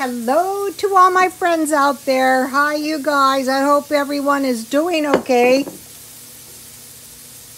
Hello to all my friends out there. Hi, you guys. I hope everyone is doing okay.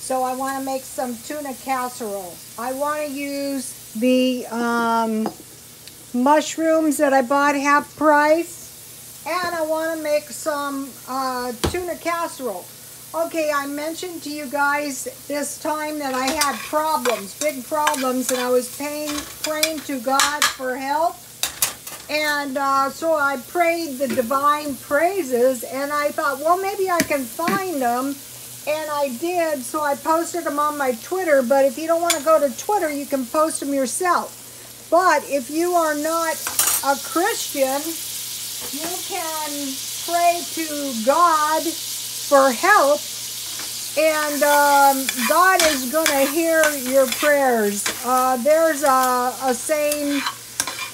So I want to make some tuna casserole. I want to use the um, mushrooms that I bought half price. And I want to make some uh, tuna casserole. Okay, I mentioned to you guys this time that I had problems, big problems, and I was paying, praying to God for help. And uh, so I prayed the divine praises, and I thought, well, maybe I can find them. And I did, so I posted them on my Twitter. But if you don't want to go to Twitter, you can post them yourself. But if you are not a Christian, you can pray to God for help. And um, God is going to hear your prayers. Uh, there's a, a saying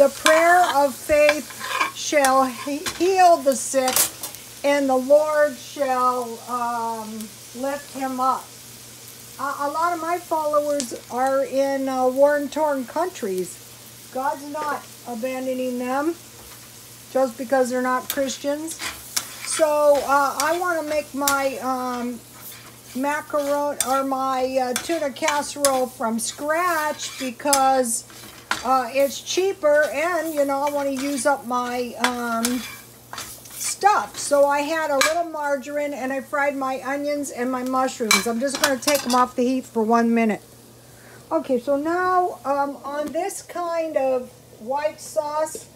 the prayer of faith shall heal the sick, and the Lord shall um, lift him up. A lot of my followers are in uh, war-torn countries. God's not abandoning them just because they're not Christians. So uh, I want to make my um, macaroni or my uh, tuna casserole from scratch because uh, it's cheaper and, you know, I want to use up my um, stuff. So I had a little margarine and I fried my onions and my mushrooms. I'm just going to take them off the heat for one minute. Okay, so now um, on this kind of white sauce,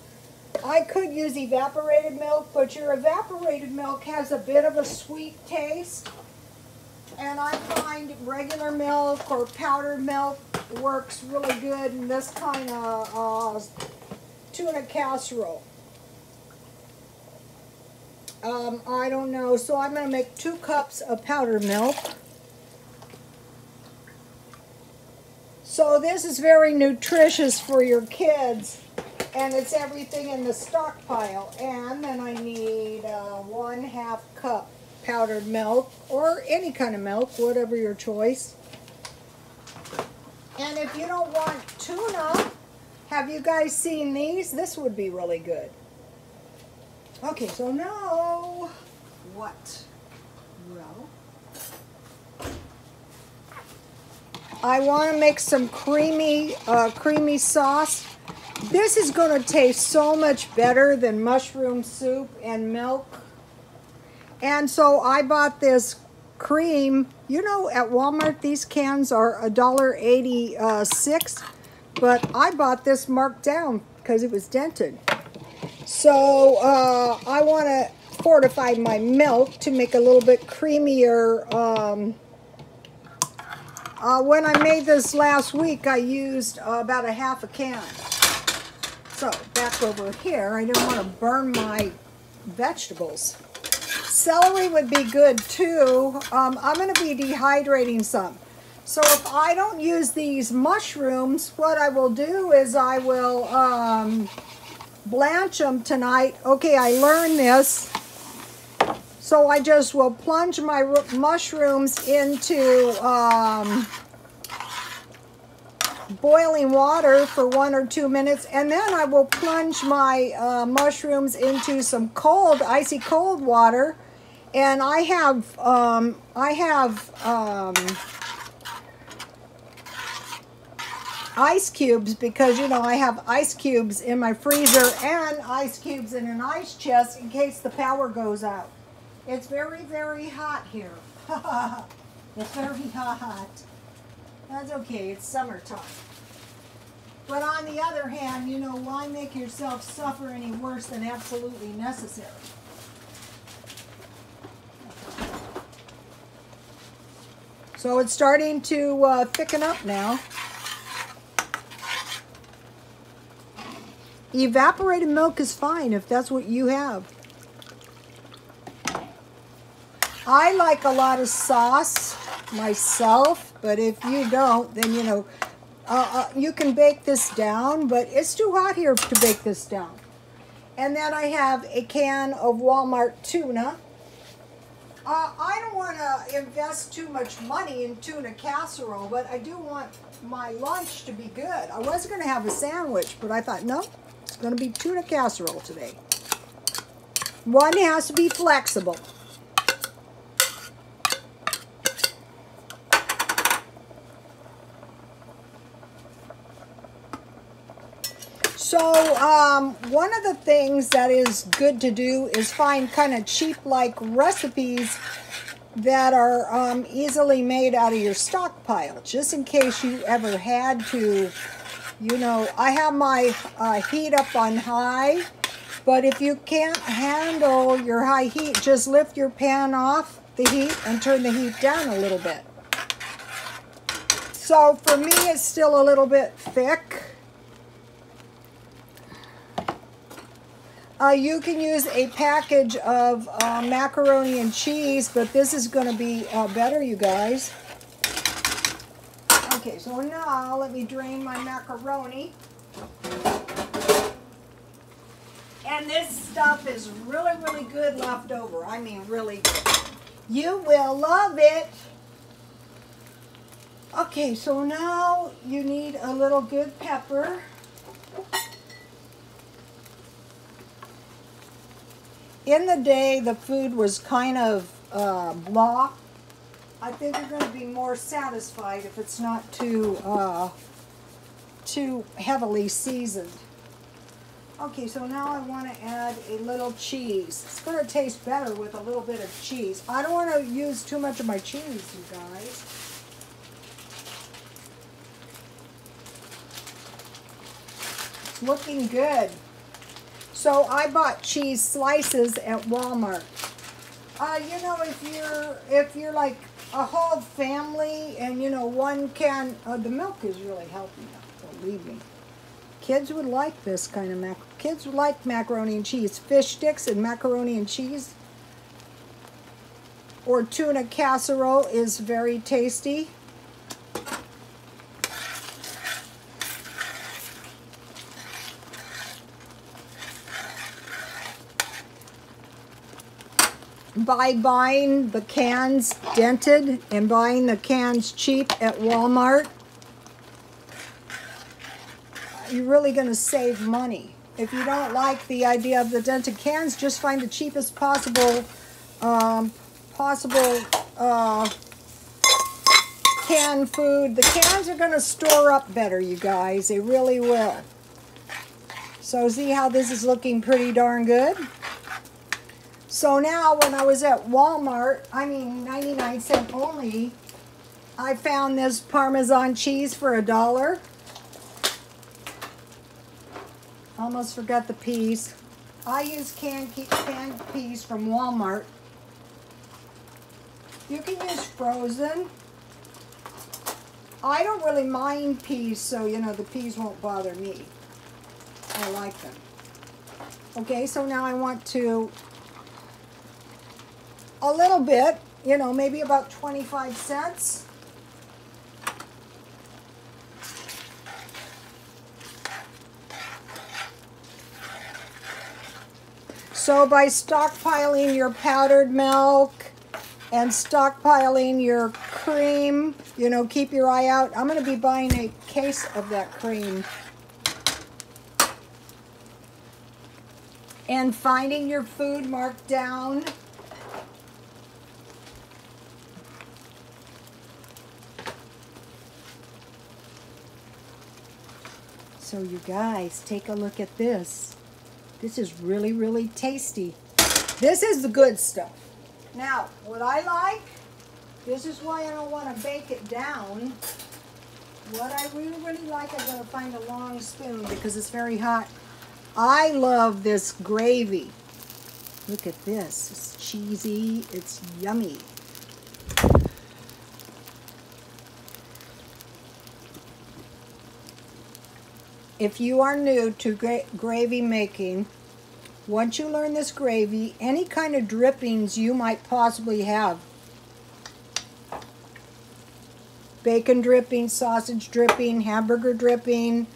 I could use evaporated milk, but your evaporated milk has a bit of a sweet taste. And I find regular milk or powdered milk works really good in this kind of uh, tuna casserole. Um, I don't know. So I'm going to make two cups of powdered milk. So this is very nutritious for your kids. And it's everything in the stockpile. And then I need uh, one half cup powdered milk or any kind of milk, whatever your choice. If you don't want tuna, have you guys seen these? This would be really good. Okay, so now what? Well, I want to make some creamy, uh, creamy sauce. This is going to taste so much better than mushroom soup and milk. And so I bought this cream. You know, at Walmart, these cans are $1.86, but I bought this marked down because it was dented. So uh, I want to fortify my milk to make a little bit creamier. Um, uh, when I made this last week, I used uh, about a half a can. So back over here, I don't want to burn my vegetables. Celery would be good too. Um, I'm going to be dehydrating some. So if I don't use these mushrooms, what I will do is I will um, blanch them tonight. Okay, I learned this. So I just will plunge my mushrooms into um, boiling water for one or two minutes and then I will plunge my uh, mushrooms into some cold, icy cold water and I have, um, I have um, ice cubes because, you know, I have ice cubes in my freezer and ice cubes in an ice chest in case the power goes out. It's very, very hot here. it's very hot. That's okay, it's summertime. But on the other hand, you know, why make yourself suffer any worse than absolutely necessary? So it's starting to uh, thicken up now. Evaporated milk is fine if that's what you have. I like a lot of sauce myself, but if you don't, then, you know, uh, uh, you can bake this down, but it's too hot here to bake this down. And then I have a can of Walmart tuna. Uh, I don't want to invest too much money in tuna casserole, but I do want my lunch to be good. I was going to have a sandwich, but I thought, no, It's going to be tuna casserole today. One has to be flexible. So, um, one of the things that is good to do is find kind of cheap like recipes that are um, easily made out of your stockpile, just in case you ever had to. You know, I have my uh, heat up on high, but if you can't handle your high heat, just lift your pan off the heat and turn the heat down a little bit. So for me, it's still a little bit thick. Uh, you can use a package of uh, macaroni and cheese, but this is going to be uh, better, you guys. Okay, so now let me drain my macaroni. And this stuff is really, really good left over. I mean, really good. You will love it. Okay, so now you need a little good pepper. In the day, the food was kind of uh, blah. I think you're going to be more satisfied if it's not too uh, too heavily seasoned. Okay, so now I want to add a little cheese. It's going to taste better with a little bit of cheese. I don't want to use too much of my cheese, you guys. It's looking good. So I bought cheese slices at Walmart. Uh, you know, if you're if you're like a whole family and you know one can, uh, the milk is really helping. Believe me, kids would like this kind of mac. Kids would like macaroni and cheese, fish sticks and macaroni and cheese, or tuna casserole is very tasty. By buying the cans dented and buying the cans cheap at Walmart, you're really going to save money. If you don't like the idea of the dented cans, just find the cheapest possible um, possible uh, canned food. The cans are going to store up better, you guys. They really will. So see how this is looking pretty darn good? So now when I was at Walmart, I mean 99 cent only, I found this Parmesan cheese for a dollar. Almost forgot the peas. I use canned, canned peas from Walmart. You can use frozen. I don't really mind peas, so, you know, the peas won't bother me. I like them. Okay, so now I want to a little bit, you know, maybe about 25 cents. So by stockpiling your powdered milk and stockpiling your cream, you know, keep your eye out. I'm going to be buying a case of that cream. And finding your food marked down. So you guys, take a look at this. This is really, really tasty. This is the good stuff. Now, what I like, this is why I don't want to bake it down. What I really, really like, I gotta find a long spoon because it's very hot. I love this gravy. Look at this. It's cheesy. It's yummy. If you are new to gra gravy making, once you learn this gravy, any kind of drippings you might possibly have, bacon dripping, sausage dripping, hamburger dripping,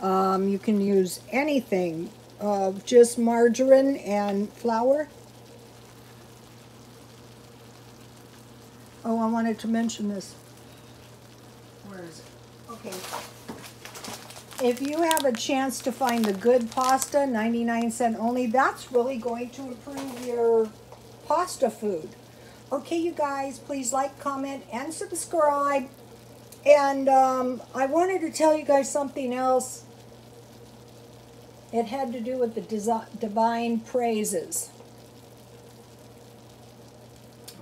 um, you can use anything, uh, just margarine and flour. Oh, I wanted to mention this. Where is it? Okay. If you have a chance to find the good pasta, 99 cent only, that's really going to improve your pasta food. Okay, you guys, please like, comment, and subscribe. And um, I wanted to tell you guys something else. It had to do with the divine praises.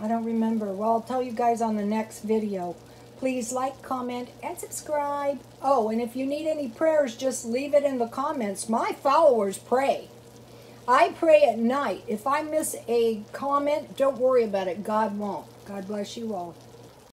I don't remember. Well, I'll tell you guys on the next video. Please like, comment, and subscribe. Oh, and if you need any prayers, just leave it in the comments. My followers pray. I pray at night. If I miss a comment, don't worry about it. God won't. God bless you all.